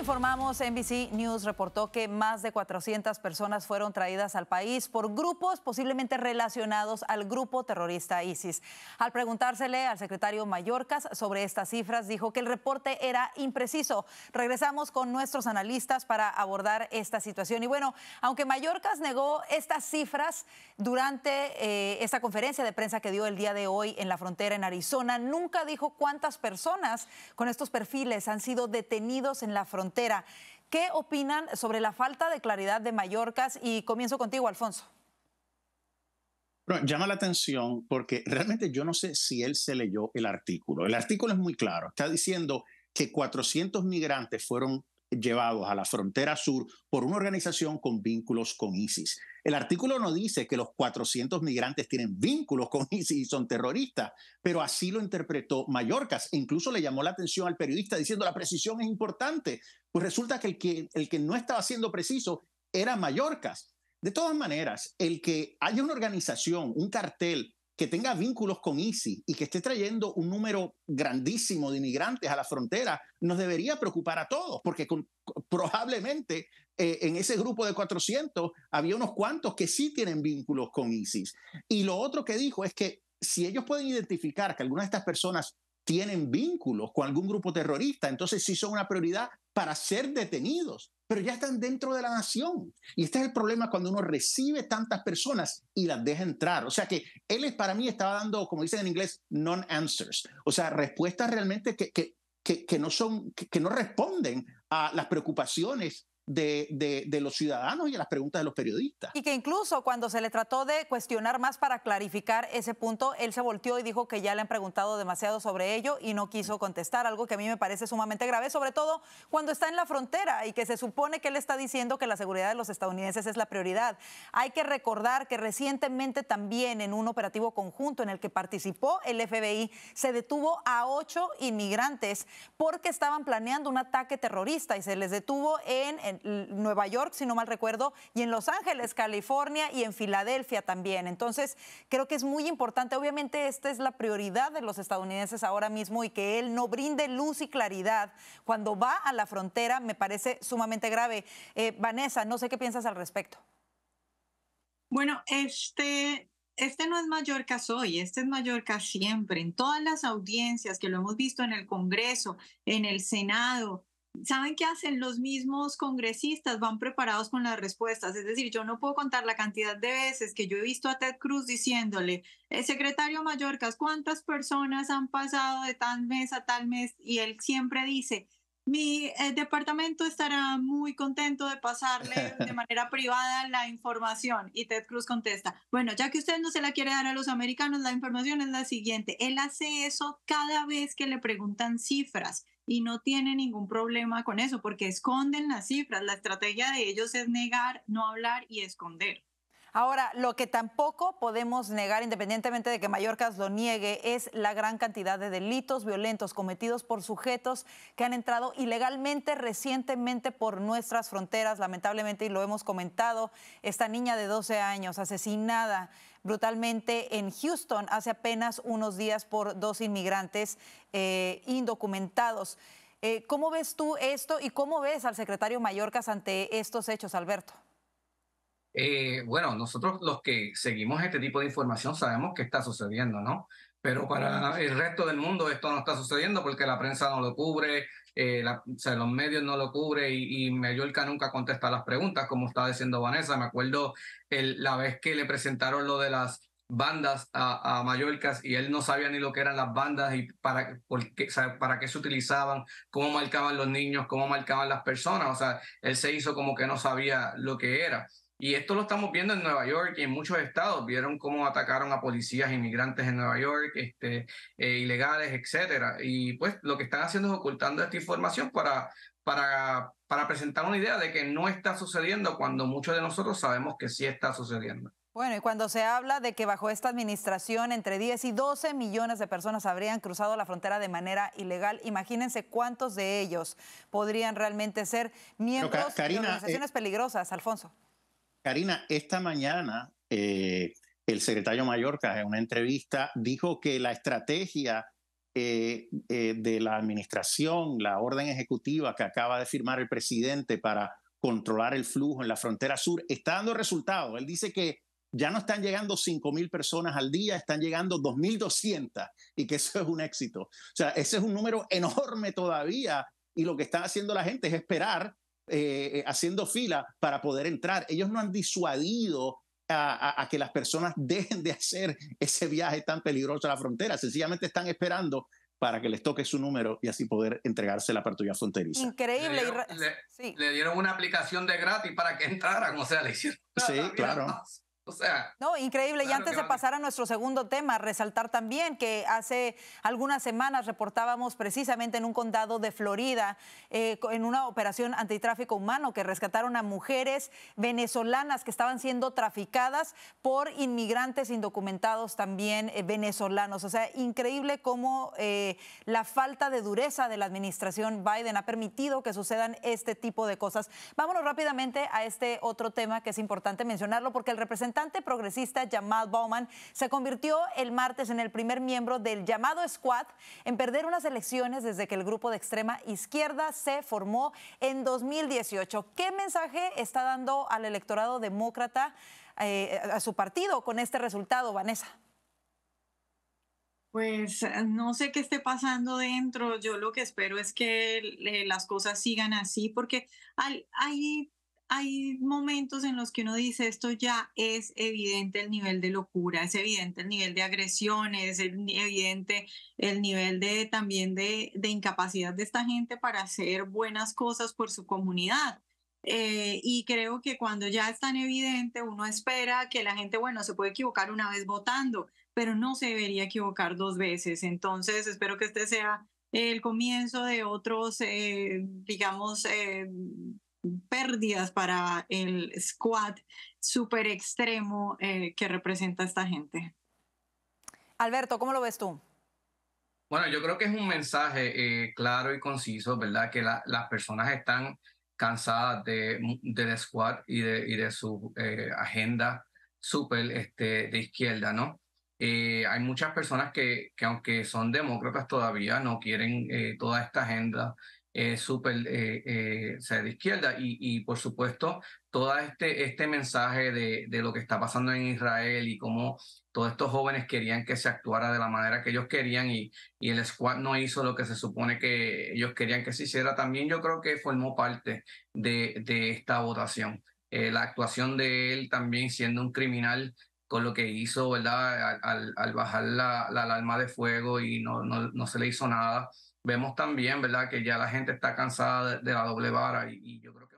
informamos, NBC News reportó que más de 400 personas fueron traídas al país por grupos posiblemente relacionados al grupo terrorista ISIS. Al preguntársele al secretario Mallorcas sobre estas cifras, dijo que el reporte era impreciso. Regresamos con nuestros analistas para abordar esta situación. Y bueno, aunque Mallorcas negó estas cifras durante eh, esta conferencia de prensa que dio el día de hoy en la frontera en Arizona, nunca dijo cuántas personas con estos perfiles han sido detenidos en la frontera ¿Qué opinan sobre la falta de claridad de Mallorcas? Y comienzo contigo, Alfonso. llama la atención porque realmente yo no sé si él se leyó el artículo. El artículo es muy claro. Está diciendo que 400 migrantes fueron llevados a la frontera sur por una organización con vínculos con ISIS. El artículo no dice que los 400 migrantes tienen vínculos con ISIS y son terroristas, pero así lo interpretó Mallorcas. Incluso le llamó la atención al periodista diciendo la precisión es importante. Pues resulta que el que, el que no estaba siendo preciso era Mallorcas. De todas maneras, el que haya una organización, un cartel que tenga vínculos con ISIS y que esté trayendo un número grandísimo de inmigrantes a la frontera, nos debería preocupar a todos, porque probablemente eh, en ese grupo de 400 había unos cuantos que sí tienen vínculos con ISIS. Y lo otro que dijo es que si ellos pueden identificar que algunas de estas personas tienen vínculos con algún grupo terrorista, entonces sí son una prioridad para ser detenidos pero ya están dentro de la nación. Y este es el problema cuando uno recibe tantas personas y las deja entrar. O sea que él para mí estaba dando, como dicen en inglés, non-answers. O sea, respuestas realmente que, que, que, que no son, que, no responden a las preocupaciones de, de, los ciudadanos y a las preguntas de los periodistas. Y que incluso cuando se le trató de cuestionar más para clarificar ese punto, él se volteó y dijo que ya le han preguntado demasiado sobre ello y no quiso contestar, algo que a mí me parece sumamente grave, sobre todo cuando está en la frontera y que se supone que él está diciendo que la seguridad de los estadounidenses es la prioridad. Hay que recordar que recientemente también en un operativo conjunto en el que participó el FBI, se detuvo a ocho inmigrantes porque estaban planeando un ataque terrorista y se les detuvo en Nueva York, si no mal recuerdo, y en Los Ángeles, California y en Filadelfia también. Entonces, creo que es muy importante. Obviamente, esta es la prioridad de los estadounidenses ahora mismo y que él no brinde luz y claridad cuando va a la frontera me parece sumamente grave. Eh, Vanessa, no sé qué piensas al respecto. Bueno, este, este no es Mallorca hoy, este es Mallorca siempre, en todas las audiencias que lo hemos visto en el Congreso, en el Senado, ¿Saben qué hacen? Los mismos congresistas van preparados con las respuestas. Es decir, yo no puedo contar la cantidad de veces que yo he visto a Ted Cruz diciéndole, el secretario Mallorcas, ¿cuántas personas han pasado de tal mes a tal mes? Y él siempre dice, mi eh, departamento estará muy contento de pasarle de manera privada la información. Y Ted Cruz contesta, bueno, ya que usted no se la quiere dar a los americanos, la información es la siguiente. Él hace eso cada vez que le preguntan cifras y no tiene ningún problema con eso porque esconden las cifras. La estrategia de ellos es negar, no hablar y esconder. Ahora, lo que tampoco podemos negar, independientemente de que Mallorca lo niegue, es la gran cantidad de delitos violentos cometidos por sujetos que han entrado ilegalmente recientemente por nuestras fronteras. Lamentablemente, y lo hemos comentado, esta niña de 12 años asesinada brutalmente en Houston hace apenas unos días por dos inmigrantes eh, indocumentados. Eh, ¿Cómo ves tú esto y cómo ves al secretario Mallorcas ante estos hechos, Alberto? Eh, bueno, nosotros los que seguimos este tipo de información sabemos que está sucediendo, ¿no? Pero para el resto del mundo esto no está sucediendo porque la prensa no lo cubre, eh, o sea, los medios no lo cubre y, y, Mallorca nunca contesta las preguntas, como estaba diciendo Vanessa. Me acuerdo el, la vez que le presentaron lo de las bandas a, a Mallorca y él no sabía ni lo que eran las bandas y para, por qué, para qué se utilizaban, cómo marcaban los niños, cómo marcaban las personas. O sea, él se hizo como que no sabía lo que era. Y esto lo estamos viendo en Nueva York y en muchos estados. Vieron cómo atacaron a policías inmigrantes en Nueva York, este, eh, ilegales, etcétera. Y pues lo que están haciendo es ocultando esta información para, para, para presentar una idea de que no está sucediendo cuando muchos de nosotros sabemos que sí está sucediendo. Bueno, y cuando se habla de que bajo esta administración entre 10 y 12 millones de personas habrían cruzado la frontera de manera ilegal, imagínense cuántos de ellos podrían realmente ser miembros de organizaciones eh, peligrosas, Alfonso. Karina, esta mañana eh, el secretario Mallorca en una entrevista dijo que la estrategia eh, eh, de la administración, la orden ejecutiva que acaba de firmar el presidente para controlar el flujo en la frontera sur, está dando resultados. Él dice que ya no están llegando 5.000 personas al día, están llegando 2.200 y que eso es un éxito. O sea, ese es un número enorme todavía y lo que está haciendo la gente es esperar, eh, haciendo fila para poder entrar. Ellos no han disuadido a, que las personas dejen de hacer ese viaje tan peligroso a la frontera. Sencillamente están esperando para que les toque su número y así poder entregarse la apertura fronteriza. Increíble. Le dieron, una aplicación de gratis para que entraran, o sea, le hicieron. Sí, claro. O sea. No, increíble. y antes de pasar a nuestro segundo tema, resaltar también que hace algunas semanas reportábamos precisamente en un condado de Florida, eh, en una operación antitráfico humano, que rescataron a mujeres venezolanas que estaban siendo traficadas por inmigrantes indocumentados también eh, venezolanos. O sea, increíble cómo eh, la falta de dureza de la administración Biden ha permitido que sucedan este tipo de cosas. Vámonos rápidamente a este otro tema que es importante mencionarlo porque el representante progresista Jamal Bowman se convirtió el martes en el primer miembro del llamado Squad en perder unas elecciones desde que el grupo de extrema izquierda se formó en 2018. ¿Qué mensaje está dando al electorado demócrata, eh, a su partido, con este resultado, Vanessa? Pues no sé qué esté pasando dentro. Yo lo que espero es que eh, las cosas sigan así, porque hay hay momentos en los que uno dice esto ya es evidente el nivel de locura, es evidente el nivel de agresiones, es evidente el nivel de también de, de incapacidad de esta gente para hacer buenas cosas por su comunidad. Eh, y creo que cuando ya es tan evidente, uno espera que la gente, bueno, se puede equivocar una vez votando, pero no se debería equivocar dos veces. Entonces, espero que este sea el comienzo de otros, eh, digamos, eh, pérdidas para el squad súper extremo eh, que representa esta gente. Alberto, ¿cómo lo ves tú? Bueno, yo creo que es un mensaje eh, claro y conciso, ¿verdad? Que las personas están cansadas de, del squad y de, y de su eh, agenda súper este, de izquierda, ¿no? hay muchas personas que, que, aunque son demócratas todavía, no quieren toda esta agenda eh, súper eh, eh, de izquierda y, y, por supuesto todo este, este mensaje de, de, lo que está pasando en Israel y cómo todos estos jóvenes querían que se actuara de la manera que ellos querían y, y el squad no hizo lo que se supone que ellos querían que se hiciera, también yo creo que formó parte de, de esta votación. Eh, la actuación de él también siendo un criminal con lo que hizo, ¿verdad? Al, al bajar la, la, alarma de fuego y no, no, no se le hizo nada vemos también, ¿verdad?, que ya la gente está cansada de, la doble vara y, y yo creo